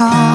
call.